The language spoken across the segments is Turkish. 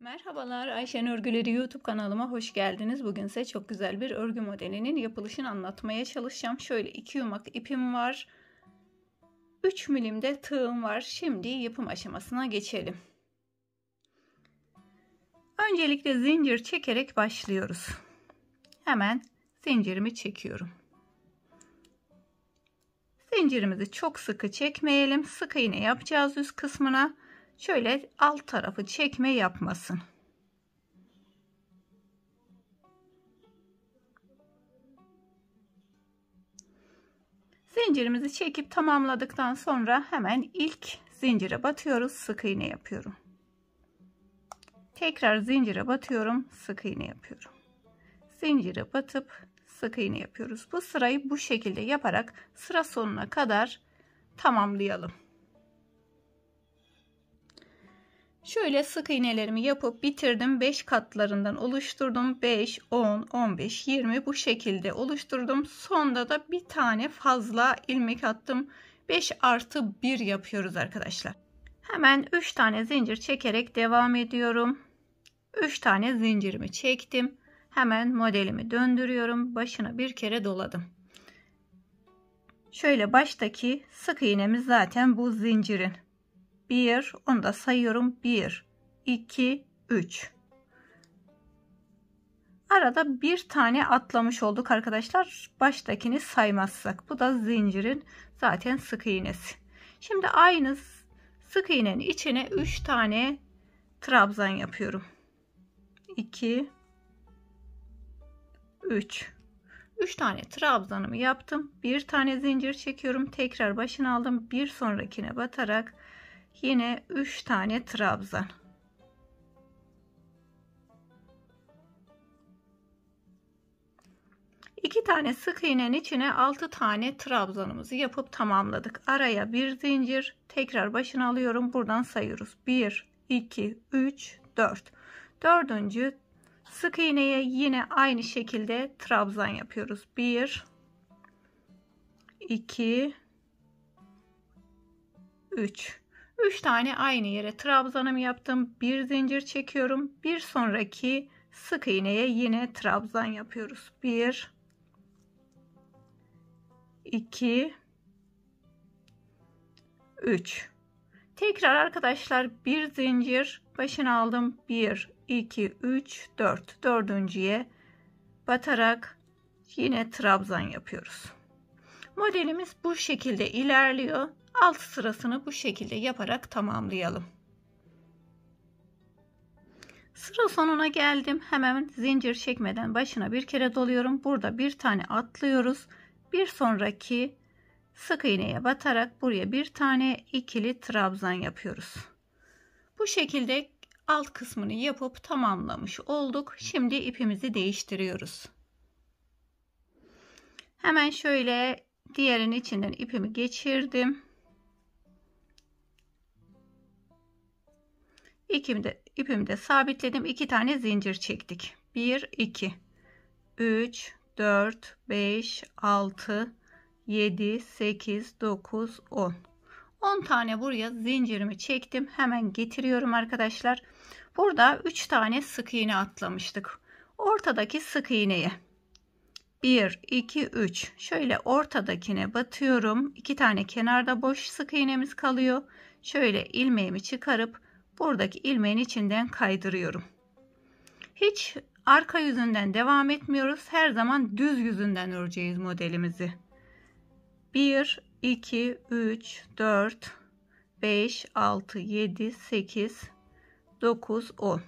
Merhabalar Ayşen Örgüleri YouTube kanalıma hoş geldiniz. Bugün size çok güzel bir örgü modelinin yapılışını anlatmaya çalışacağım. Şöyle iki yumak ipim var. 3 milimde tığım var. Şimdi yapım aşamasına geçelim. Öncelikle zincir çekerek başlıyoruz. Hemen zincirimi çekiyorum. Zincirimizi çok sıkı çekmeyelim. Sık iğne yapacağız üst kısmına. Şöyle alt tarafı çekme yapmasın. Zincirimizi çekip tamamladıktan sonra hemen ilk zincire batıyoruz. Sık iğne yapıyorum. Tekrar zincire batıyorum. Sık iğne yapıyorum. Zincire batıp sık iğne yapıyoruz. Bu sırayı bu şekilde yaparak sıra sonuna kadar tamamlayalım. Şöyle sık iğnelerimi yapıp bitirdim. 5 katlarından oluşturdum. 5, 10, 15, 20 bu şekilde oluşturdum. Sonda da bir tane fazla ilmek attım. 5 artı 1 yapıyoruz arkadaşlar. Hemen 3 tane zincir çekerek devam ediyorum. 3 tane zincirimi çektim. Hemen modelimi döndürüyorum. Başına bir kere doladım. Şöyle baştaki sık iğnemiz zaten bu zincirin. 1 onu da sayıyorum. 1 2 3 Arada bir tane atlamış olduk arkadaşlar. Baştakini saymazsak. Bu da zincirin zaten sık iğnesi. Şimdi aynı sık iğnenin içine 3 tane trabzan yapıyorum. 2 3 3 tane trabzanımı yaptım. Bir tane zincir çekiyorum. Tekrar başını aldım. Bir sonrakine batarak yine 3 tane trabzan. İki tane sık iğnenin içine 6 tane trabzanımızı yapıp tamamladık. Araya bir zincir, tekrar başını alıyorum. Buradan sayıyoruz. 1 2 3 4. Dördüncü sık iğneye yine aynı şekilde trabzan yapıyoruz. 1 2 3 3 tane aynı yere trabzanımı yaptım. Bir zincir çekiyorum. Bir sonraki sık iğneye yine trabzan yapıyoruz. 1 2 3 Tekrar arkadaşlar bir zincir başını aldım. 1 2 3 4 dördüncüye batarak yine trabzan yapıyoruz. Modelimiz bu şekilde ilerliyor. Alt sırasını bu şekilde yaparak tamamlayalım. Sıra sonuna geldim. Hemen zincir çekmeden başına bir kere doluyorum. Burada bir tane atlıyoruz. Bir sonraki sık iğneye batarak buraya bir tane ikili trabzan yapıyoruz. Bu şekilde alt kısmını yapıp tamamlamış olduk. Şimdi ipimizi değiştiriyoruz. Hemen şöyle diğerinin içinden ipimi geçirdim. İpimi de, ipimi de sabitledim. İki tane zincir çektik. 1, 2, 3, 4, 5, 6, 7, 8, 9, 10. 10 tane buraya zincirimi çektim. Hemen getiriyorum arkadaşlar. Burada 3 tane sık iğne atlamıştık. Ortadaki sık iğneye 1, 2, 3 şöyle ortadakine batıyorum. 2 tane kenarda boş sık iğnemiz kalıyor. Şöyle ilmeğimi çıkarıp buradaki ilmeğin içinden kaydırıyorum. Hiç arka yüzünden devam etmiyoruz. Her zaman düz yüzünden öreceğiz modelimizi. 1 2 3 4 5 6 7 8 9 10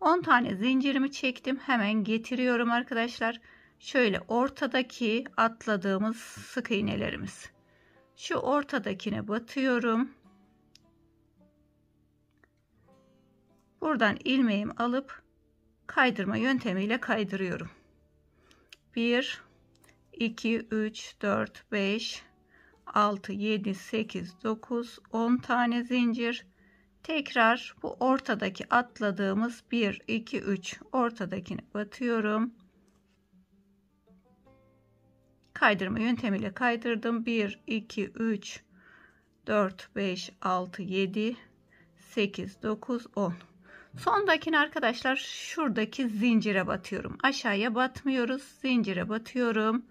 10 tane zincirimi çektim. Hemen getiriyorum arkadaşlar. Şöyle ortadaki atladığımız sık iğnelerimiz. Şu ortadakine batıyorum. Buradan ilmeğimi alıp kaydırma yöntemiyle kaydırıyorum. 1 2 3 4 5 6 7 8 9 10 tane zincir tekrar bu ortadaki atladığımız 1 2 3 ortadakine batıyorum kaydırma yöntemiyle kaydırdım. 1, 2, 3, 4, 5, 6, 7, 8, 9, 10. Sondakini arkadaşlar şuradaki zincire batıyorum. Aşağıya batmıyoruz. Zincire batıyorum.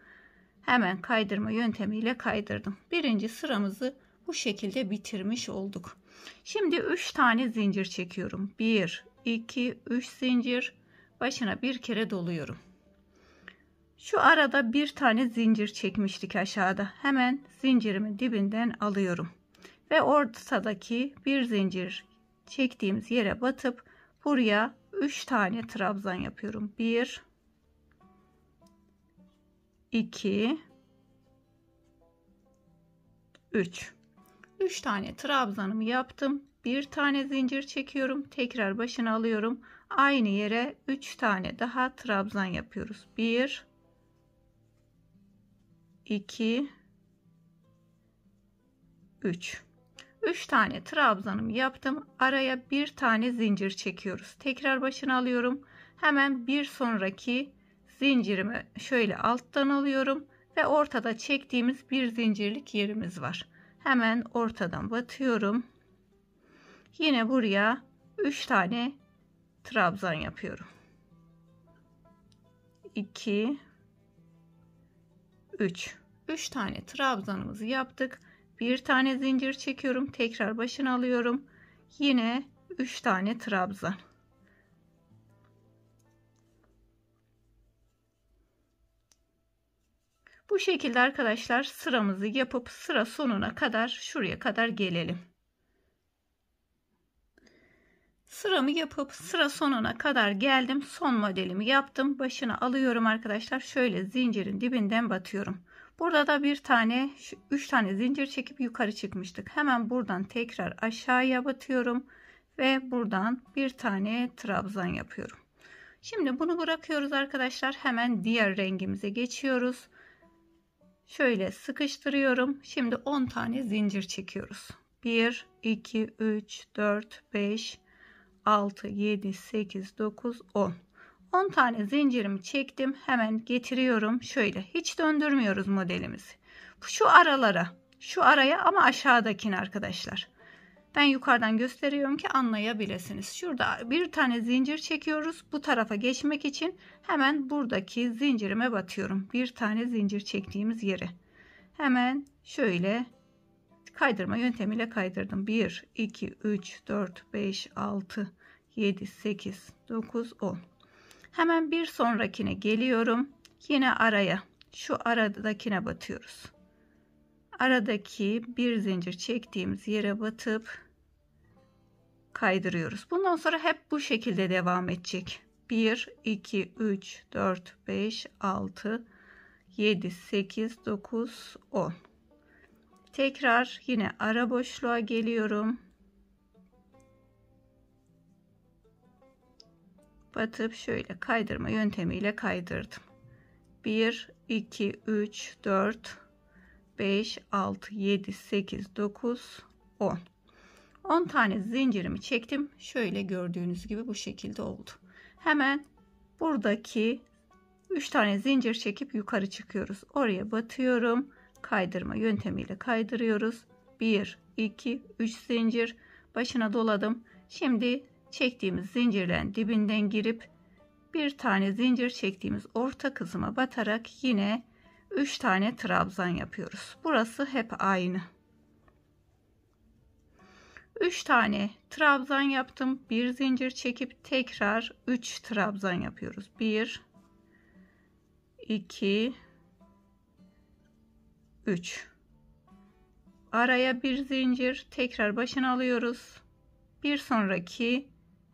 Hemen kaydırma yöntemiyle kaydırdım. Birinci sıramızı bu şekilde bitirmiş olduk. Şimdi 3 tane zincir çekiyorum. 1, 2, 3 zincir. Başına bir kere doluyorum. Şu arada bir tane zincir çekmiştik aşağıda. Hemen zincirimin dibinden alıyorum. Ve ortadaki bir zincir çektiğimiz yere batıp buraya 3 tane trabzan yapıyorum. 1 2 3 3 tane trabzanımı yaptım. Bir tane zincir çekiyorum. Tekrar başına alıyorum. Aynı yere 3 tane daha trabzan yapıyoruz. 1 2 3 3 tane trabzanımı yaptım. Araya bir tane zincir çekiyoruz. Tekrar başına alıyorum. Hemen bir sonraki zincirimi şöyle alttan alıyorum ve ortada çektiğimiz bir zincirlik yerimiz var. Hemen ortadan batıyorum. Yine buraya 3 tane trabzan yapıyorum. 2 3 3 tane trabzanımızı yaptık. Bir tane zincir çekiyorum. Tekrar başına alıyorum. Yine 3 tane trabzan. Bu şekilde arkadaşlar sıramızı yapıp sıra sonuna kadar şuraya kadar gelelim. Sıramı yapıp sıra sonuna kadar geldim. Son modelimi yaptım. Başına alıyorum arkadaşlar. Şöyle zincirin dibinden batıyorum. Burada da bir tane, üç tane zincir çekip yukarı çıkmıştık. Hemen buradan tekrar aşağıya batıyorum ve buradan bir tane trabzan yapıyorum. Şimdi bunu bırakıyoruz arkadaşlar. Hemen diğer rengimize geçiyoruz. Şöyle sıkıştırıyorum. Şimdi 10 tane zincir çekiyoruz. 1, 2, 3, 4, 5, 6, 7, 8, 9, 10. 10 tane zincirimi çektim. Hemen getiriyorum. Şöyle hiç döndürmüyoruz modelimizi. Şu aralara, şu araya ama aşağıdakini arkadaşlar. Ben yukarıdan gösteriyorum ki anlayabilirsiniz. Şurada bir tane zincir çekiyoruz. Bu tarafa geçmek için hemen buradaki zincirime batıyorum. Bir tane zincir çektiğimiz yere. Hemen şöyle kaydırma yöntemiyle kaydırdım. 1, 2, 3, 4, 5, 6, 7, 8, 9, 10. Hemen bir sonrakine geliyorum. Yine araya şu aradakine batıyoruz. Aradaki bir zincir çektiğimiz yere batıp kaydırıyoruz. Bundan sonra hep bu şekilde devam edecek. 1 2 3 4 5 6 7 8 9 10 Tekrar yine ara boşluğa geliyorum. batıp şöyle kaydırma yöntemiyle kaydırdım. 1 2 3 4 5 6 7 8 9 10 10 tane zincirimi çektim. Şöyle gördüğünüz gibi bu şekilde oldu. Hemen buradaki 3 tane zincir çekip yukarı çıkıyoruz. Oraya batıyorum. Kaydırma yöntemiyle kaydırıyoruz. 1 2 3 zincir başına doladım. Şimdi çektiğimiz zincirlerin dibinden girip bir tane zincir çektiğimiz orta kısma batarak yine 3 tane trabzan yapıyoruz. Burası hep aynı. 3 tane trabzan yaptım. Bir zincir çekip tekrar 3 trabzan yapıyoruz. 1 2 3 Araya bir zincir tekrar başına alıyoruz. Bir sonraki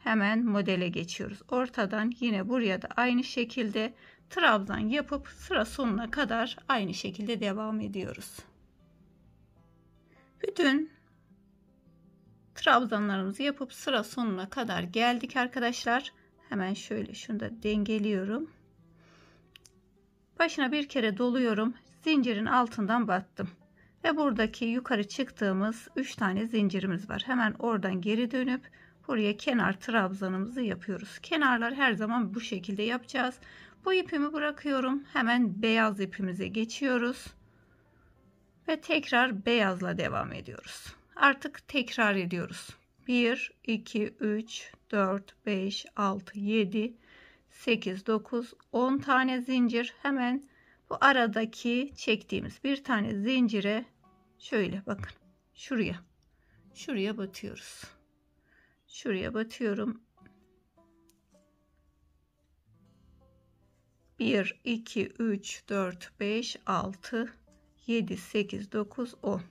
hemen modele geçiyoruz. Ortadan yine buraya da aynı şekilde trabzan yapıp sıra sonuna kadar aynı şekilde devam ediyoruz. Bütün trabzanlarımızı yapıp sıra sonuna kadar geldik arkadaşlar. Hemen şöyle şunu da dengeliyorum. Başına bir kere doluyorum. Zincirin altından battım. Ve buradaki yukarı çıktığımız 3 tane zincirimiz var. Hemen oradan geri dönüp buraya kenar trabzanımızı yapıyoruz. Kenarlar her zaman bu şekilde yapacağız. Bu ipimi bırakıyorum. Hemen beyaz ipimize geçiyoruz. Ve tekrar beyazla devam ediyoruz. Artık tekrar ediyoruz. 1, 2, 3, 4, 5, 6, 7, 8, 9, 10 tane zincir. Hemen bu aradaki çektiğimiz bir tane zincire şöyle bakın. Şuraya. Şuraya batıyoruz. Şuraya batıyorum. 1, 2, 3, 4, 5, 6, 7, 8, 9, 10.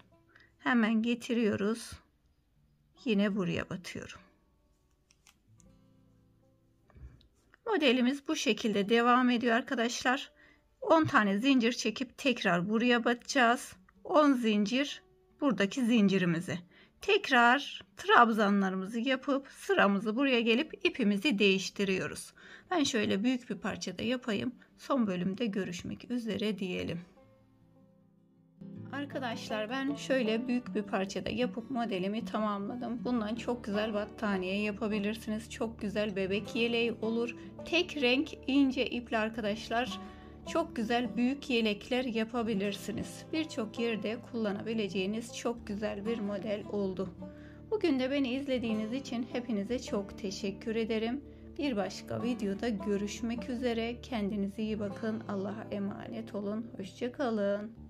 Hemen getiriyoruz. Yine buraya batıyorum. Modelimiz bu şekilde devam ediyor arkadaşlar. 10 tane zincir çekip tekrar buraya batacağız. 10 zincir buradaki zincirimizi. Tekrar trabzanlarımızı yapıp sıramızı buraya gelip ipimizi değiştiriyoruz. Ben şöyle büyük bir parçada yapayım. Son bölümde görüşmek üzere diyelim. Arkadaşlar ben şöyle büyük bir parçada yapıp modelimi tamamladım. Bundan çok güzel battaniye yapabilirsiniz. Çok güzel bebek yeleği olur. Tek renk ince iple arkadaşlar çok güzel büyük yelekler yapabilirsiniz. Birçok yerde kullanabileceğiniz çok güzel bir model oldu. Bugün de beni izlediğiniz için hepinize çok teşekkür ederim. Bir başka videoda görüşmek üzere. Kendinize iyi bakın. Allah'a emanet olun. Hoşçakalın.